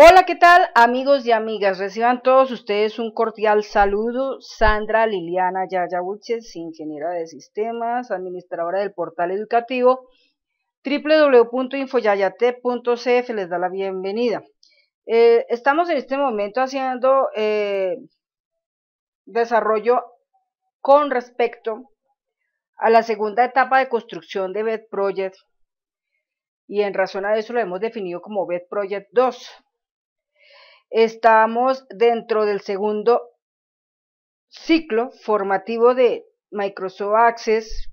Hola, ¿qué tal amigos y amigas? Reciban todos ustedes un cordial saludo. Sandra Liliana Yaya Buches, ingeniera de sistemas, administradora del portal educativo www.infoyayate.cf les da la bienvenida. Eh, estamos en este momento haciendo eh, desarrollo con respecto a la segunda etapa de construcción de BED Project y en razón a eso lo hemos definido como BED Project 2. Estamos dentro del segundo ciclo formativo de Microsoft Access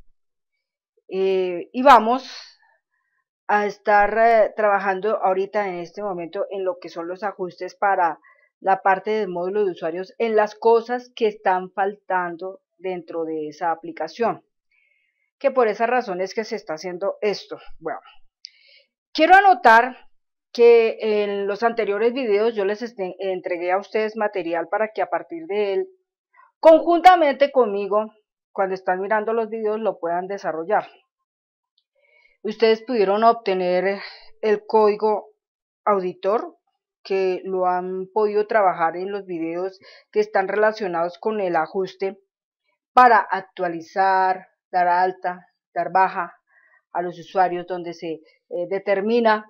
eh, y vamos a estar eh, trabajando ahorita en este momento en lo que son los ajustes para la parte del módulo de usuarios en las cosas que están faltando dentro de esa aplicación que por esa razón es que se está haciendo esto. Bueno quiero anotar que en los anteriores videos yo les entregué a ustedes material para que a partir de él, conjuntamente conmigo, cuando están mirando los videos, lo puedan desarrollar. Ustedes pudieron obtener el código auditor que lo han podido trabajar en los videos que están relacionados con el ajuste para actualizar, dar alta, dar baja a los usuarios donde se eh, determina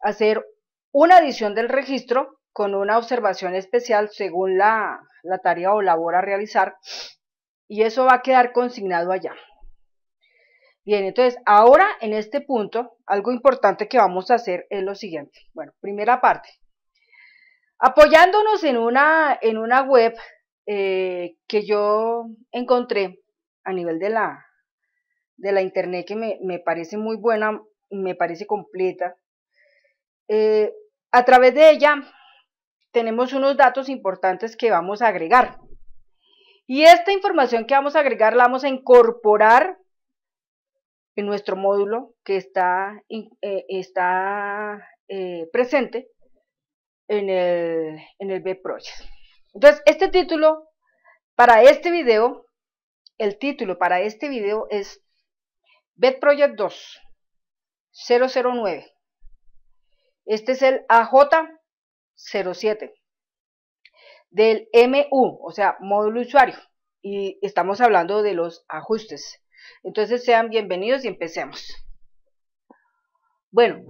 hacer una adición del registro con una observación especial según la, tarea o labor a realizar y eso va a quedar consignado allá. Bien, entonces ahora en este punto algo importante que vamos a hacer es lo siguiente. Bueno, primera parte. Apoyándonos en una, en una web eh, que yo encontré a nivel de la, de la internet que me, me parece muy buena, me parece completa, eh, a través de ella tenemos unos datos importantes que vamos a agregar. Y esta información que vamos a agregar la vamos a incorporar en nuestro módulo que está, eh, está eh, presente en el, en el Project. Entonces, este título para este video, el título para este video es BED Project 2 009 este es el AJ07 del MU, o sea, módulo usuario. Y estamos hablando de los ajustes. Entonces sean bienvenidos y empecemos. Bueno,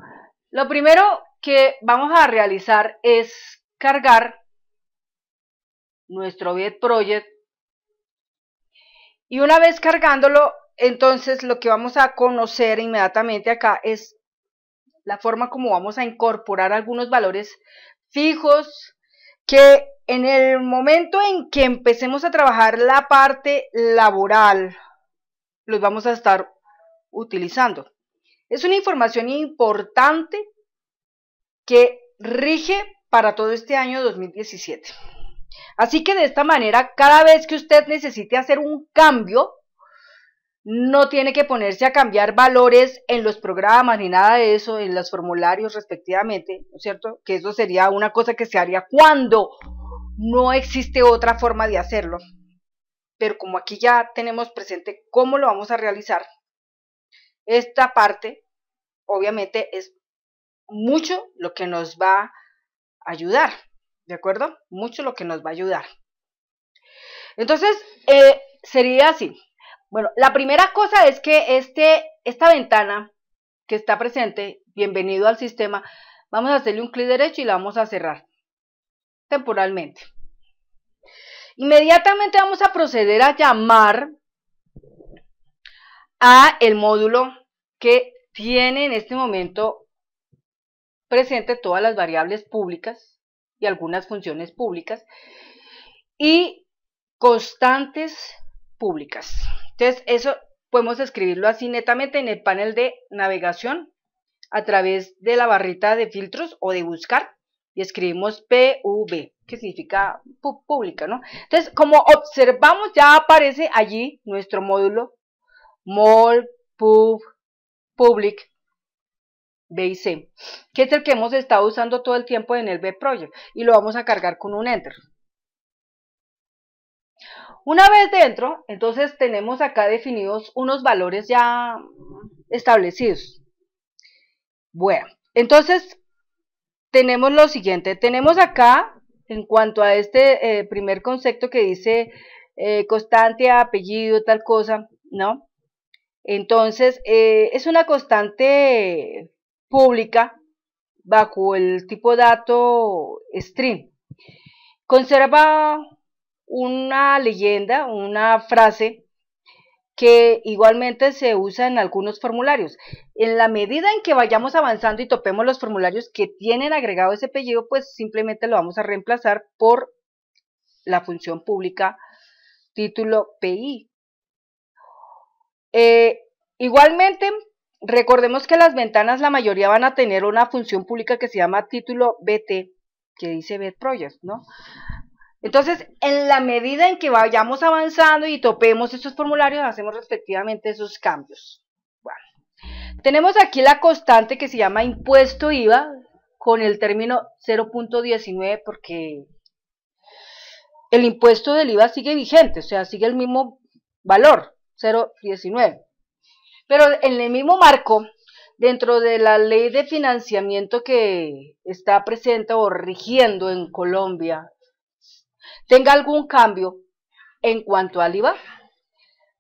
lo primero que vamos a realizar es cargar nuestro BED Project. Y una vez cargándolo, entonces lo que vamos a conocer inmediatamente acá es la forma como vamos a incorporar algunos valores fijos que en el momento en que empecemos a trabajar la parte laboral, los vamos a estar utilizando. Es una información importante que rige para todo este año 2017. Así que de esta manera, cada vez que usted necesite hacer un cambio, no tiene que ponerse a cambiar valores en los programas ni nada de eso, en los formularios respectivamente, ¿no es cierto? Que eso sería una cosa que se haría cuando no existe otra forma de hacerlo. Pero como aquí ya tenemos presente cómo lo vamos a realizar, esta parte obviamente es mucho lo que nos va a ayudar, ¿de acuerdo? Mucho lo que nos va a ayudar. Entonces, eh, sería así. Bueno, la primera cosa es que este, esta ventana que está presente, bienvenido al sistema, vamos a hacerle un clic derecho y la vamos a cerrar temporalmente. Inmediatamente vamos a proceder a llamar a el módulo que tiene en este momento presente todas las variables públicas y algunas funciones públicas y constantes públicas. Entonces, eso podemos escribirlo así netamente en el panel de navegación a través de la barrita de filtros o de buscar y escribimos PV, que significa pública, ¿no? Entonces, como observamos, ya aparece allí nuestro módulo mol pub public BIC, que es el que hemos estado usando todo el tiempo en el B Project y lo vamos a cargar con un enter. Una vez dentro, entonces tenemos acá definidos unos valores ya establecidos. Bueno, entonces tenemos lo siguiente, tenemos acá, en cuanto a este eh, primer concepto que dice eh, constante, apellido, tal cosa, ¿no? Entonces, eh, es una constante pública bajo el tipo dato string. Conserva una leyenda, una frase que igualmente se usa en algunos formularios. En la medida en que vayamos avanzando y topemos los formularios que tienen agregado ese apellido, pues simplemente lo vamos a reemplazar por la función pública título PI. Eh, igualmente, recordemos que las ventanas la mayoría van a tener una función pública que se llama título BT, que dice BT Project, ¿no? Entonces, en la medida en que vayamos avanzando y topemos estos formularios, hacemos respectivamente esos cambios. Bueno, tenemos aquí la constante que se llama impuesto IVA con el término 0.19 porque el impuesto del IVA sigue vigente, o sea, sigue el mismo valor, 0.19. Pero en el mismo marco, dentro de la ley de financiamiento que está presente o rigiendo en Colombia, tenga algún cambio en cuanto al IVA,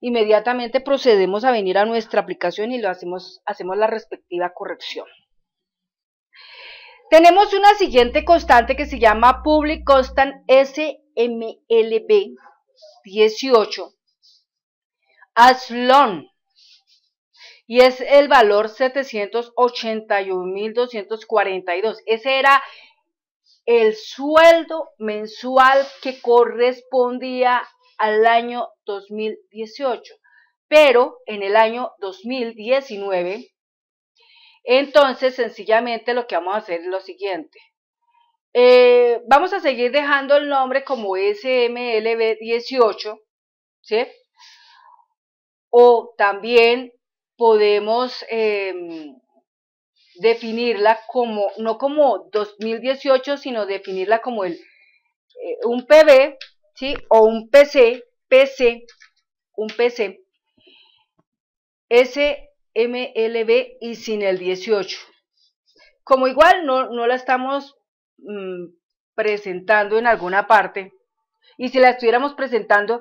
inmediatamente procedemos a venir a nuestra aplicación y lo hacemos, hacemos la respectiva corrección. Tenemos una siguiente constante que se llama Public Constant SMLB 18 as long y es el valor 781.242. Ese era el sueldo mensual que correspondía al año 2018. Pero en el año 2019, entonces sencillamente lo que vamos a hacer es lo siguiente. Eh, vamos a seguir dejando el nombre como SMLB18, ¿sí? O también podemos em, definirla como, no como 2018, sino definirla como el, eh, un PB, ¿sí? O un PC, PC, un PC, SMLB y sin el 18. Como igual no, no la estamos mm, presentando en alguna parte, y si la estuviéramos presentando,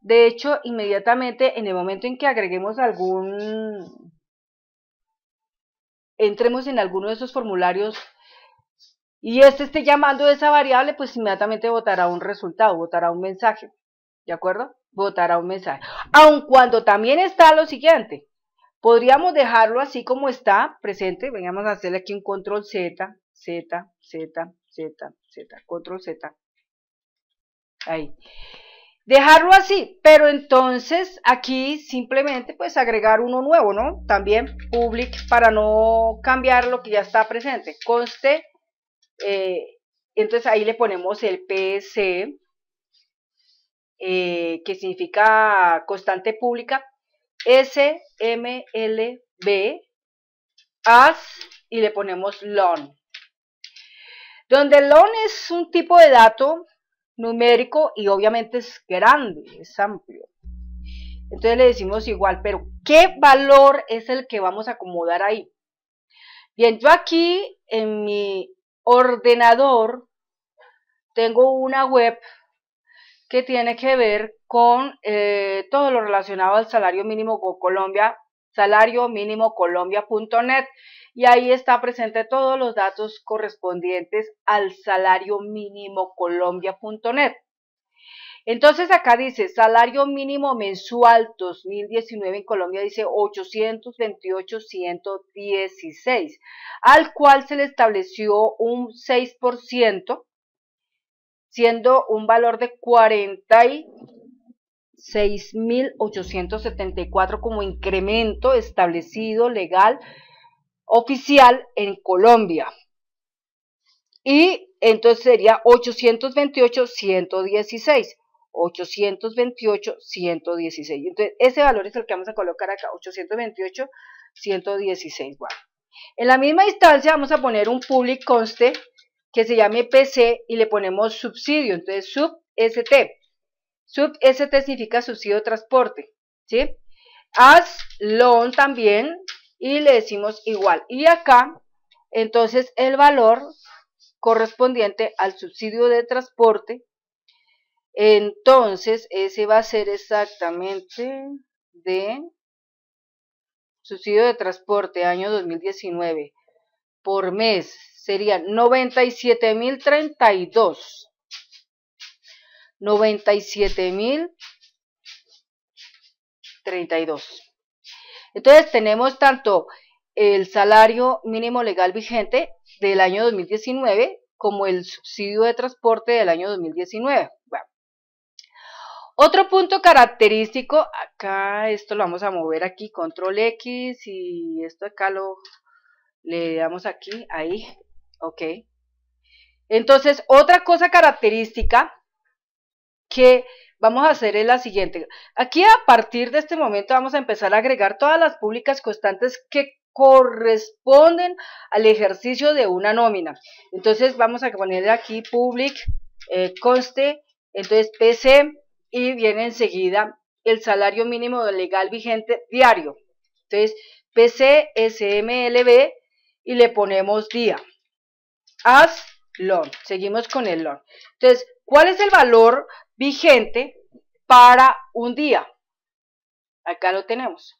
de hecho, inmediatamente en el momento en que agreguemos algún entremos en alguno de esos formularios y este esté llamando esa variable, pues inmediatamente votará un resultado, votará un mensaje, ¿de acuerdo? Votará un mensaje. Aun cuando también está lo siguiente, podríamos dejarlo así como está, presente, vengamos a hacerle aquí un control Z, Z, Z, Z, Z, control Z, ahí dejarlo así, pero entonces aquí simplemente pues agregar uno nuevo, ¿no? También public para no cambiar lo que ya está presente, conste, eh, entonces ahí le ponemos el PC, eh, que significa constante pública, SMLB, as, y le ponemos long. Donde long es un tipo de dato numérico y obviamente es grande, es amplio. Entonces le decimos igual, pero ¿qué valor es el que vamos a acomodar ahí? Bien, yo aquí en mi ordenador tengo una web que tiene que ver con eh, todo lo relacionado al salario mínimo Colombia, salario mínimo colombia.net y ahí está presente todos los datos correspondientes al salario mínimo colombia.net. Entonces acá dice salario mínimo mensual 2019 en Colombia dice 828.116, al cual se le estableció un 6%, siendo un valor de 46.874 como incremento establecido legal oficial en Colombia. Y entonces sería 828-116. 828-116. Entonces, ese valor es el que vamos a colocar acá, 828-116. Bueno. En la misma instancia vamos a poner un public conste que se llame PC y le ponemos subsidio, entonces sub ST. Sub ST significa subsidio de transporte, ¿sí? As loan también y le decimos igual. Y acá, entonces el valor correspondiente al subsidio de transporte. Entonces, ese va a ser exactamente de subsidio de transporte año 2019 por mes serían 97.032. 97.032. Entonces tenemos tanto el salario mínimo legal vigente del año 2019 como el subsidio de transporte del año 2019. Bueno. Otro punto característico, acá esto lo vamos a mover aquí, control X y esto acá lo le damos aquí, ahí, ok. Entonces, otra cosa característica que vamos a hacer es la siguiente. Aquí a partir de este momento vamos a empezar a agregar todas las públicas constantes que corresponden al ejercicio de una nómina. Entonces vamos a poner aquí public, eh, conste, entonces PC y viene enseguida el salario mínimo legal vigente diario. Entonces PC SMLB y le ponemos día. As long. Seguimos con el long. Entonces, ¿cuál es el valor vigente para un día? Acá lo tenemos.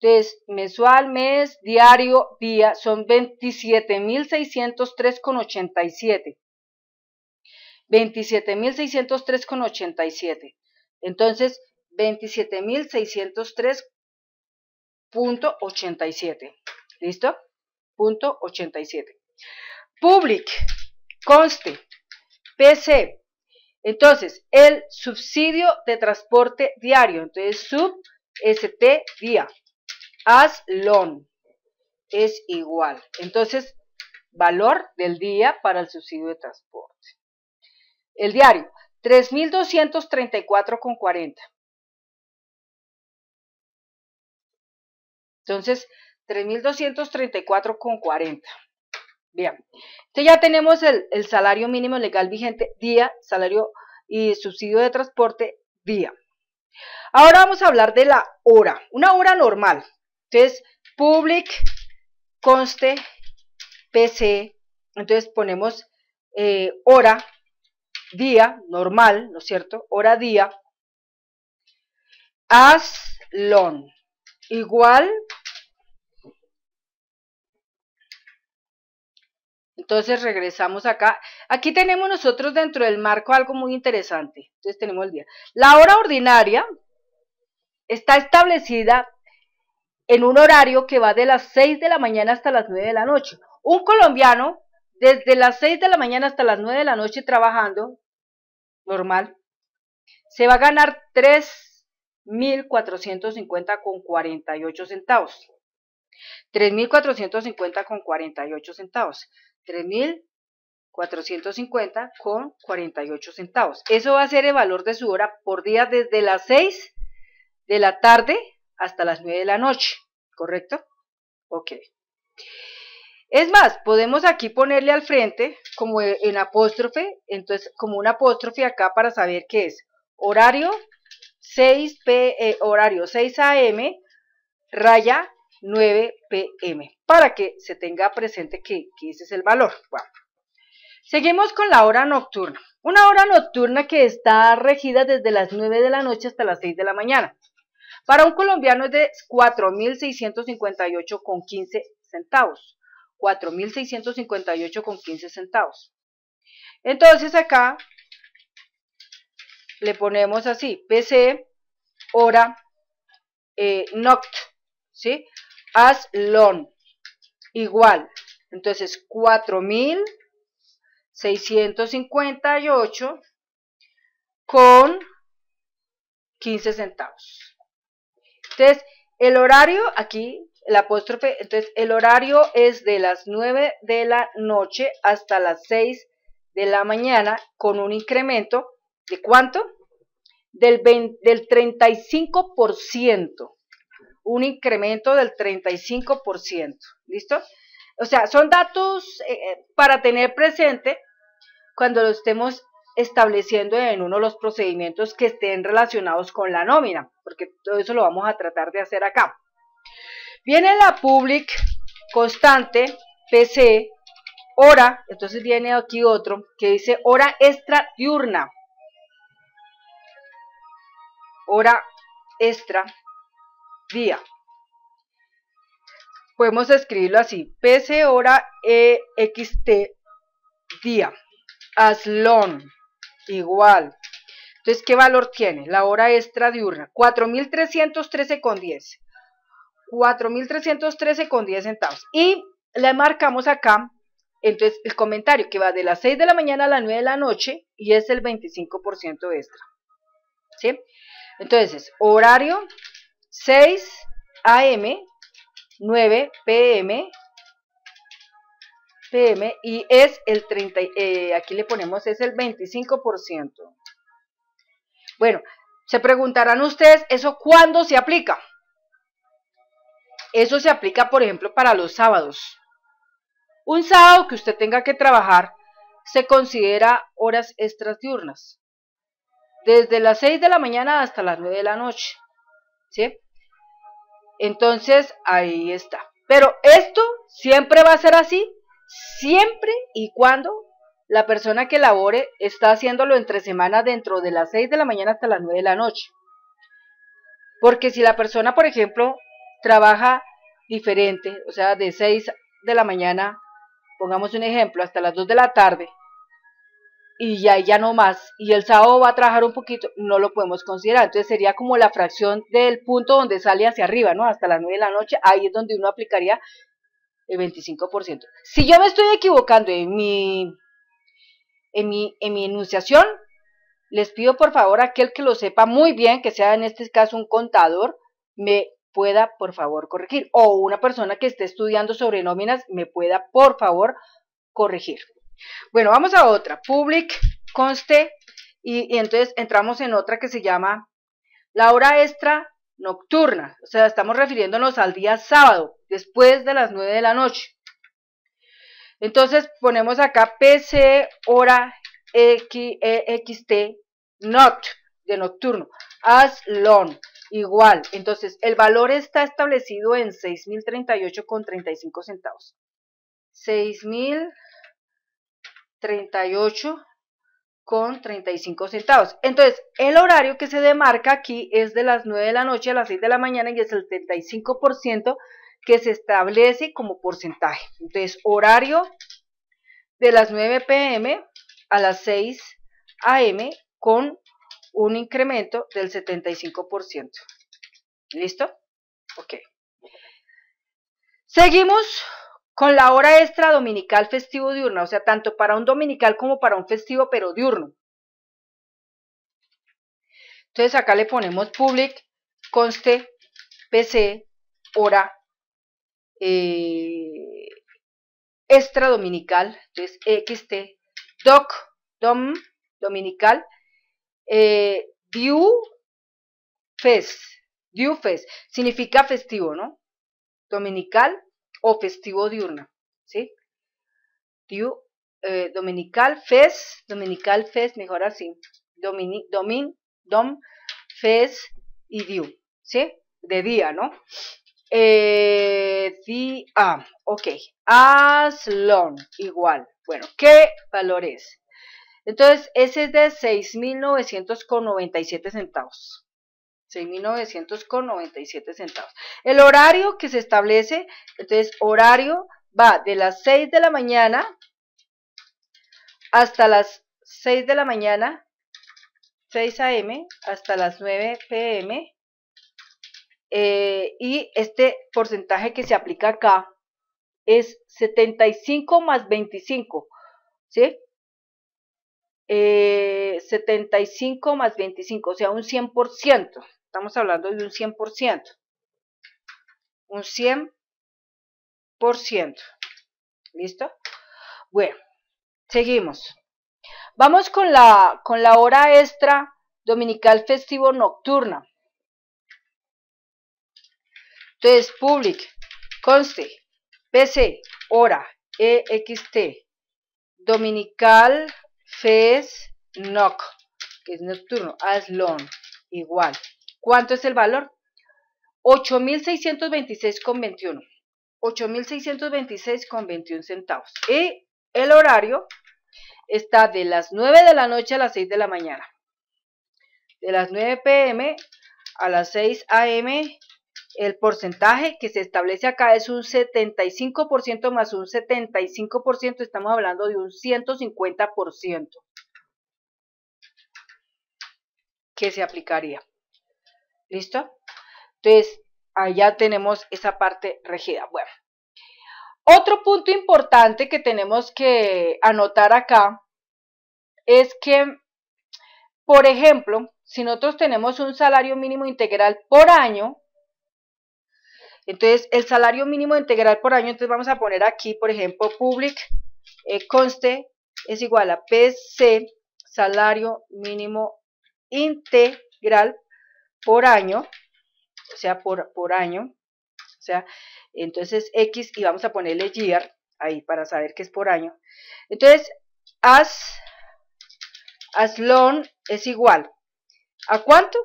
Entonces, mensual, mes, diario, día, son 27.603,87. 27.603,87. Entonces, 27.603.87. ¿Listo? Punto 87. Public, conste, PC. Entonces, el subsidio de transporte diario. Entonces, sub, st, día. As loan es igual. Entonces, valor del día para el subsidio de transporte. El diario, 3.234,40. Entonces, 3.234,40. Bien, entonces ya tenemos el, salario mínimo legal vigente día, salario y subsidio de transporte día. Ahora vamos a hablar de la hora, una hora normal. Entonces, public, conste, PC, entonces ponemos eh, hora, día, normal, ¿no es cierto? Hora, día, as, long, igual Entonces regresamos acá. Aquí tenemos nosotros dentro del marco algo muy interesante. Entonces tenemos el día. La hora ordinaria está establecida en un horario que va de las 6 de la mañana hasta las 9 de la noche. Un colombiano, desde las 6 de la mañana hasta las 9 de la noche trabajando, normal, se va a ganar 3.450 con 48 centavos. 3.450 con 48 centavos. 3.450 con 48 centavos. Eso va a ser el valor de su hora por día desde las 6 de la tarde hasta las 9 de la noche, ¿correcto? Ok. Es más, podemos aquí ponerle al frente como en apóstrofe, entonces como un apóstrofe acá para saber qué es. Horario 6 p, eh, horario 6 am, raya 9 pm, para que se tenga presente que, ese es el valor. Seguimos con la hora nocturna. Una hora nocturna que está regida desde las 9 de la noche hasta las 6 de la mañana. Para un colombiano es de 4.658,15 centavos. 4.658,15 centavos. Entonces acá le ponemos así, PC, hora, eh, noct, ¿sí? As long igual. Entonces, 4.658 con 15 centavos. Entonces, el horario aquí, el apóstrofe, entonces el horario es de las 9 de la noche hasta las 6 de la mañana con un incremento de cuánto? Del, del 35% un incremento del 35%. ¿Listo? O sea, son datos eh, eh, para tener presente cuando lo estemos estableciendo en uno de los procedimientos que estén relacionados con la nómina, porque todo eso lo vamos a tratar de hacer acá. Viene la public constante PC, hora, entonces viene aquí otro que dice hora extra diurna. Hora extra día. Podemos escribirlo así, PC hora EXT día, as long, igual. Entonces, ¿qué valor tiene? La hora extra diurna, 4.313,10. 4.313,10 centavos. Y le marcamos acá, entonces, el comentario que va de las 6 de la mañana a las 9 de la noche y es el 25% extra. ¿Sí? Entonces, horario 6 AM, 9 PM, PM y es el 30, eh, aquí le ponemos es el 25%. Bueno, se preguntarán ustedes, ¿eso cuándo se aplica? Eso se aplica, por ejemplo, para los sábados. Un sábado que usted tenga que trabajar se considera horas extras diurnas. Desde las 6 de la mañana hasta las 9 de la noche. ¿Sí? Entonces, ahí está. Pero esto siempre va a ser así, siempre y cuando la persona que labore está haciéndolo entre semanas dentro de las 6 de la mañana hasta las 9 de la noche. Porque si la persona, por ejemplo, trabaja diferente, o sea, de 6 de la mañana, pongamos un ejemplo, hasta las 2 de la tarde, y ya, ya no más, y el sábado va a trabajar un poquito, no lo podemos considerar. Entonces sería como la fracción del punto donde sale hacia arriba, ¿no? Hasta las 9 de la noche, ahí es donde uno aplicaría el 25%. Si yo me estoy equivocando en mi, en mi, en mi enunciación, les pido por favor a aquel que lo sepa muy bien, que sea en este caso un contador, me pueda por favor corregir. O una persona que esté estudiando sobre nóminas me pueda por favor corregir. Bueno, vamos a otra. Public conste y, entonces entramos en otra que se llama la hora extra nocturna. O sea, estamos refiriéndonos al día sábado, después de las 9 de la noche. Entonces ponemos acá PC hora XT e, not de nocturno. As long igual. Entonces el valor está establecido en 6.038,35 centavos. 6.000 38 con 35 centavos. Entonces, el horario que se demarca aquí es de las 9 de la noche a las 6 de la mañana y es el 75% que se establece como porcentaje. Entonces, horario de las 9 pm a las 6 am con un incremento del 75%. ¿Listo? Ok. Seguimos con la hora extra dominical festivo diurna, o sea, tanto para un dominical como para un festivo, pero diurno. Entonces acá le ponemos public, conste, pc, hora, eh, extra dominical, entonces xt, doc, dom, dominical, eh, fest, due fest, significa festivo, ¿no? Dominical, o festivo diurna, ¿sí? Eh, dominical, fes, dominical, fes, mejor así, domin, dom, fes y diu, ¿sí? De día, ¿no? Eh, día, ok, as long, igual. Bueno, ¿qué valor es? Entonces, ese es de 6.997 centavos. 6.997 centavos. El horario que se establece, entonces horario va de las 6 de la mañana hasta las 6 de la mañana, 6 a.m. hasta las 9 p.m. Eh, y este porcentaje que se aplica acá es 75 más 25, ¿sí? 75 eh, más 25, o sea, un 100%. Estamos hablando de un 100%. Un 100%. ¿Listo? Bueno, seguimos. Vamos con la, con la hora extra dominical festivo nocturna. Entonces, public, conste, PC, hora, EXT, dominical, fes, noc, que es nocturno, as long, igual. ¿Cuánto es el valor? 8.626,21. 8.626,21 centavos. Y el horario está de las 9 de la noche a las 6 de la mañana. De las 9 pm a las 6 am, el porcentaje que se establece acá es un 75% más un 75%, estamos hablando de un 150% que se aplicaría. ¿Listo? Entonces, allá tenemos esa parte regida. Bueno, otro punto importante que tenemos que anotar acá es que, por ejemplo, si nosotros tenemos un salario mínimo integral por año, entonces el salario mínimo integral por año, entonces vamos a poner aquí, por ejemplo, public eh, conste es igual a PC, salario mínimo integral por año, o sea, por, por año, o sea, entonces X y vamos a ponerle year ahí para saber que es por año. Entonces, as, as long es igual. ¿A cuánto?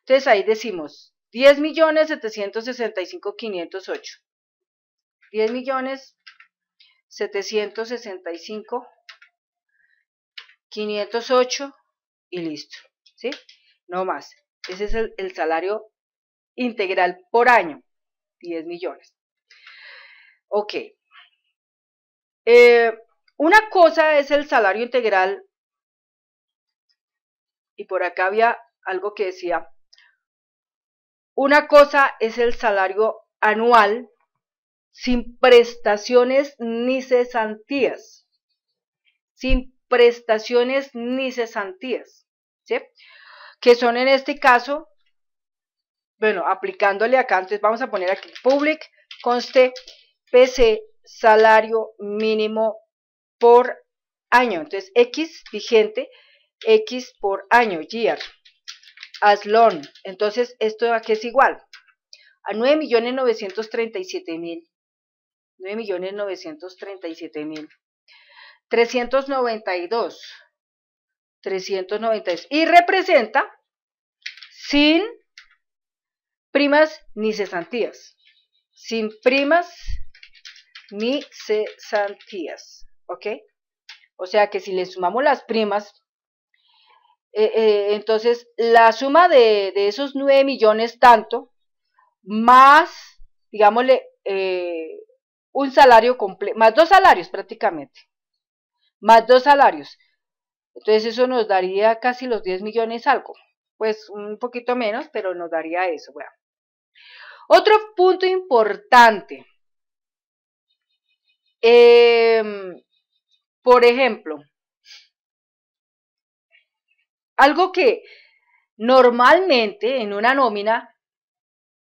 Entonces ahí decimos 10 millones 765 508. 10 millones 765 508 y listo. ¿Sí? No más. Ese es el, salario integral por año. 10 millones. Ok. Eh, una cosa es el salario integral. Y por acá había algo que decía. Una cosa es el salario anual sin prestaciones ni cesantías. Sin prestaciones ni cesantías. ¿Sí? Que son en este caso, bueno, aplicándole acá, entonces vamos a poner aquí public conste PC salario mínimo por año, entonces X vigente, X por año, year, as long, entonces esto aquí es igual a 9.937.000, 9.937.000, 392 392 y representa sin primas ni cesantías. Sin primas ni cesantías. ¿Ok? O sea que si le sumamos las primas, eh, eh, entonces la suma de, esos 9 millones tanto, más, digámosle, eh, un salario completo, más dos salarios prácticamente, más dos salarios. Entonces eso nos daría casi los 10 millones algo. Pues un poquito menos, pero nos daría eso. Bueno. Otro punto importante. Em, por ejemplo, algo que normalmente en una nómina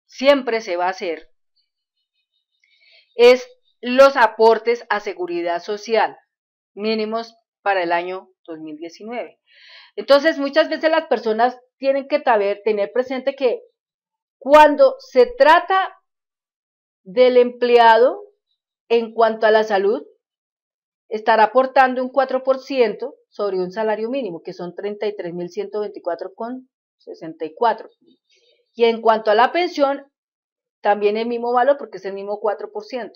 siempre se va a hacer es los aportes a seguridad social mínimos para el año 2019. Entonces, muchas veces las personas tienen que tener presente que cuando se trata del empleado en cuanto a la salud, estará aportando un 4% sobre un salario mínimo, que son 33.124,64. Y en cuanto a la pensión, también el mismo valor porque es el mismo 4%.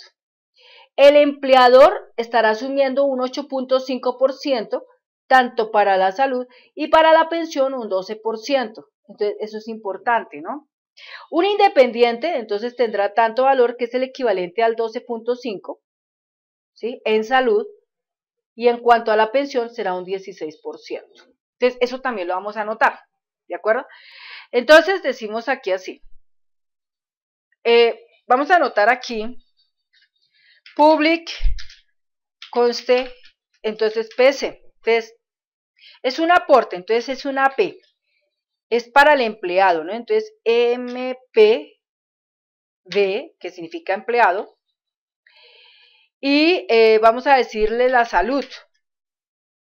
El empleador estará asumiendo un 8.5%, tanto para la salud y para la pensión un 12%. Entonces, eso es importante, ¿no? Un independiente, entonces, tendrá tanto valor que es el equivalente al 12.5, ¿sí? En salud, y en cuanto a la pensión será un 16%. Entonces, eso también lo vamos a anotar, ¿de acuerdo? Entonces, decimos aquí así. Eh, vamos a anotar aquí public conste, entonces PC. Entonces, es un aporte, entonces es una P. Es para el empleado, ¿no? Entonces, MPV, que significa empleado. Y eh, vamos a decirle la salud.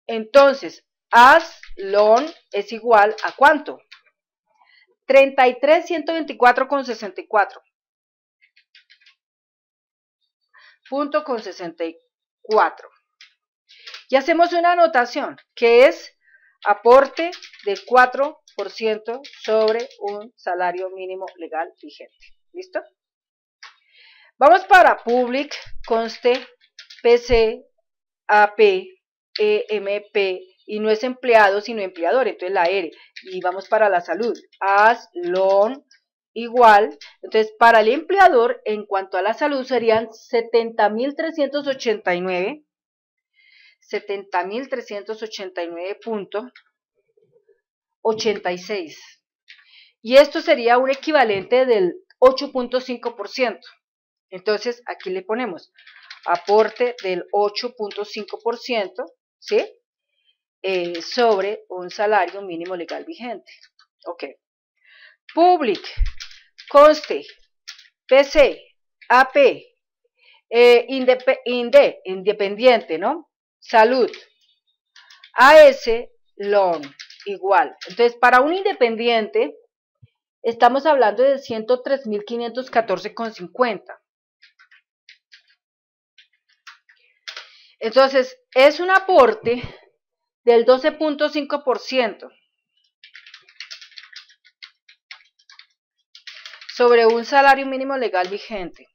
Entonces, as long es igual a cuánto? 33.124,64. Punto con 64. Y hacemos una anotación que es aporte del 4% sobre un salario mínimo legal vigente. ¿Listo? Vamos para public conste PC, AP, EMP, y no es empleado sino empleador, entonces la R, y vamos para la salud, as, igual, entonces para el empleador en cuanto a la salud serían 70.389, 70.389.86, y esto sería un equivalente del 8.5%, entonces aquí le ponemos aporte del 8.5%, ¿sí? Eh, sobre un salario mínimo legal vigente. Ok. Public, conste, PC, AP, eh, INDE, independiente, ¿no? Salud, AS, loan, igual. Entonces, para un independiente, estamos hablando de 103.514,50. Entonces, es un aporte del 12.5% sobre un salario mínimo legal vigente.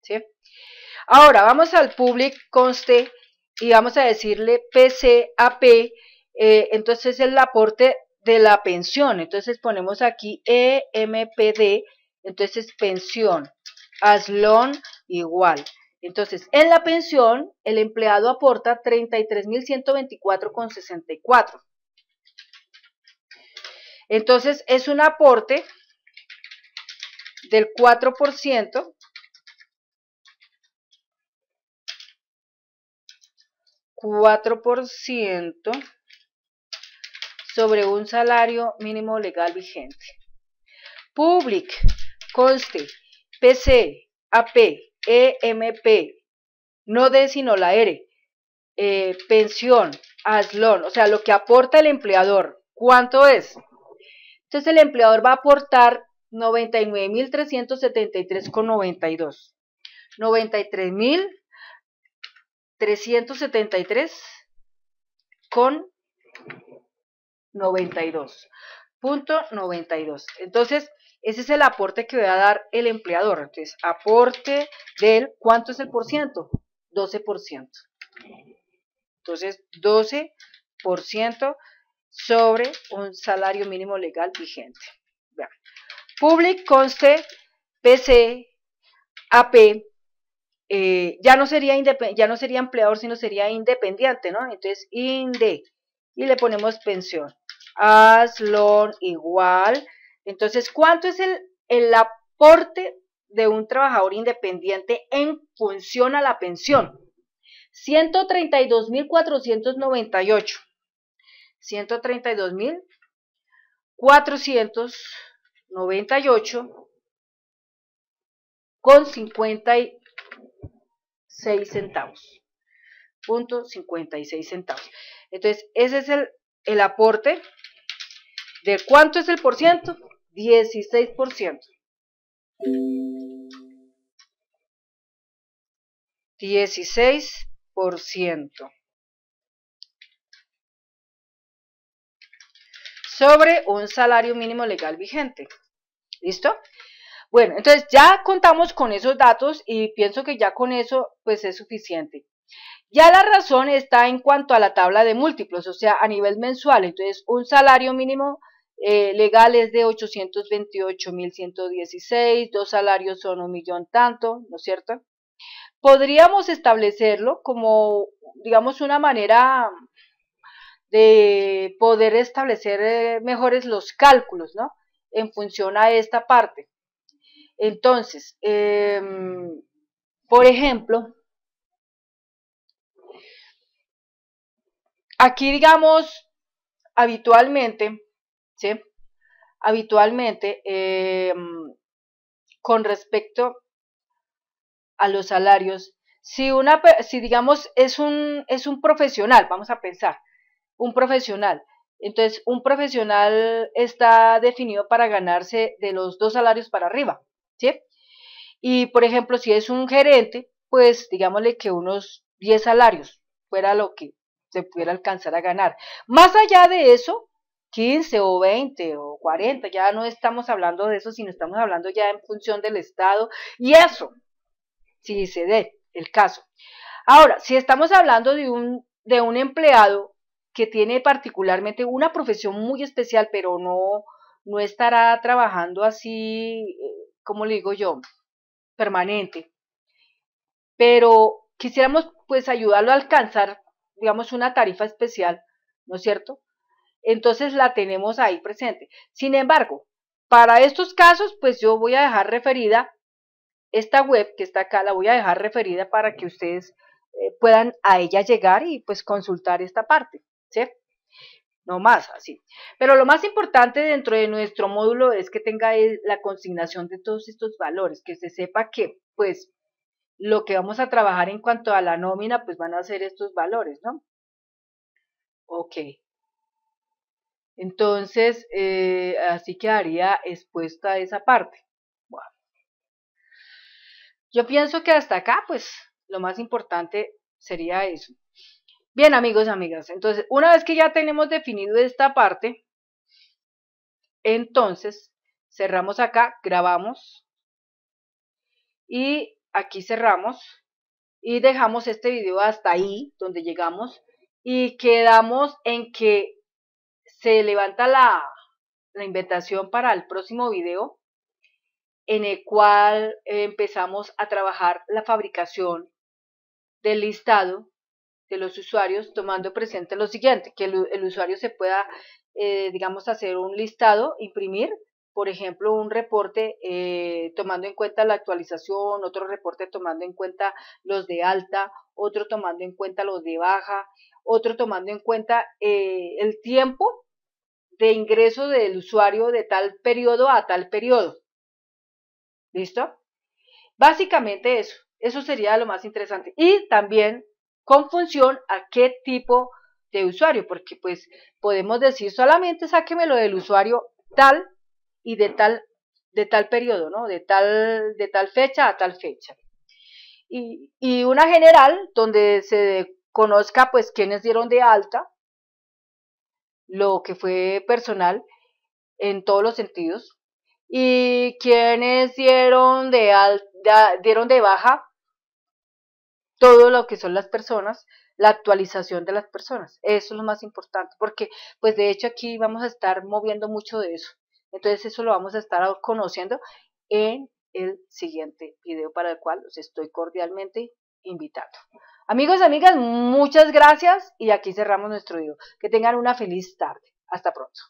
¿sí? Ahora, vamos al public conste y vamos a decirle PCAP, eh, entonces es el aporte de la pensión, entonces ponemos aquí EMPD, entonces pensión, aslon igual. Entonces, en la pensión, el empleado aporta 33.124,64. Entonces, es un aporte del 4%, ...4% sobre un salario mínimo legal vigente. Public, conste, PC, AP, EMP, no D sino la R, eh, pensión, ASLON, o sea, lo que aporta el empleador, ¿cuánto es? Entonces el empleador va a aportar 99.373,92. 93.373 con 92. Punto 92. Entonces, ese es el aporte que va a dar el empleador. Entonces, aporte del, ¿cuánto es el por ciento? 12%. Entonces, 12% sobre un salario mínimo legal vigente. Public conste PC, AP, eh, ya, no sería ya no sería empleador, sino sería independiente, ¿no? Entonces, INDE, y le ponemos pensión. ASLON igual entonces, ¿cuánto es el, el aporte de un trabajador independiente en función a la pensión? 132.498. 132.498 con 56 centavos. Punto 56 centavos. Entonces, ese es el, el aporte. ¿De cuánto es el por ciento? 16%. 16% sobre un salario mínimo legal vigente. ¿Listo? Bueno, entonces ya contamos con esos datos y pienso que ya con eso pues es suficiente. Ya la razón está en cuanto a la tabla de múltiplos, o sea, a nivel mensual. Entonces, un salario mínimo eh, legales de 828.116, dos salarios son un millón tanto, ¿no es cierto? Podríamos establecerlo como, digamos, una manera de poder establecer eh, mejores los cálculos, ¿no? En función a esta parte. Entonces, em, por ejemplo, aquí digamos, habitualmente, ¿sí? Habitualmente, em, con respecto a los salarios, si, una, si digamos es un, es un profesional, vamos a pensar, un profesional, entonces un profesional está definido para ganarse de los dos salarios para arriba, ¿sí? Y por ejemplo, si es un gerente, pues digámosle que unos 10 salarios fuera lo que se pudiera alcanzar a ganar. Más allá de eso, 15 o 20 o 40, ya no estamos hablando de eso, sino estamos hablando ya en función del Estado y eso, si se dé el caso. Ahora, si estamos hablando de un, de un empleado que tiene particularmente una profesión muy especial, pero no, no estará trabajando así, eh, como le digo yo, permanente. Pero quisiéramos pues ayudarlo a alcanzar, digamos, una tarifa especial, ¿no es cierto? Entonces la tenemos ahí presente. Sin embargo, para estos casos, pues yo voy a dejar referida esta web que está acá, la voy a dejar referida para que ustedes eh, puedan a ella llegar y pues consultar esta parte, no más así. Pero lo más importante dentro de nuestro módulo es que tenga la consignación de todos estos valores, que se sepa que pues lo que vamos a trabajar en cuanto a la nómina pues van a ser estos valores, ¿no? Ok. Entonces, eh, así quedaría expuesta esa parte. Bueno. Yo pienso que hasta acá pues lo más importante sería eso. Bien, amigos y amigas, entonces, una vez que ya tenemos definido esta parte, entonces cerramos acá, grabamos y aquí cerramos y dejamos este video hasta ahí, donde llegamos, y quedamos en que se levanta la, la invitación para el próximo video, en el cual empezamos a trabajar la fabricación del listado de los usuarios tomando presente lo siguiente, que el, usuario se pueda, eh, digamos, hacer un listado, imprimir, por ejemplo, un reporte eh, tomando en cuenta la actualización, otro reporte tomando en cuenta los de alta, otro tomando en cuenta los de baja, otro tomando en cuenta eh, el tiempo de ingreso del usuario de tal periodo a tal periodo. ¿Listo? Básicamente eso, eso sería lo más interesante. Y también con función a qué tipo de usuario, porque pues podemos decir solamente sáquemelo del usuario tal y de tal de tal periodo, ¿no? De tal de tal fecha a tal fecha. Y, y una general donde se conozca pues quiénes dieron de alta lo que fue personal en todos los sentidos y quienes dieron de, dieron de baja todo lo que son las personas, la actualización de las personas. Eso es lo más importante, porque pues de hecho aquí vamos a estar moviendo mucho de eso. Entonces eso lo vamos a estar conociendo en el siguiente video para el cual los estoy cordialmente invitando. Amigos y amigas, muchas gracias y aquí cerramos nuestro video. Que tengan una feliz tarde. Hasta pronto.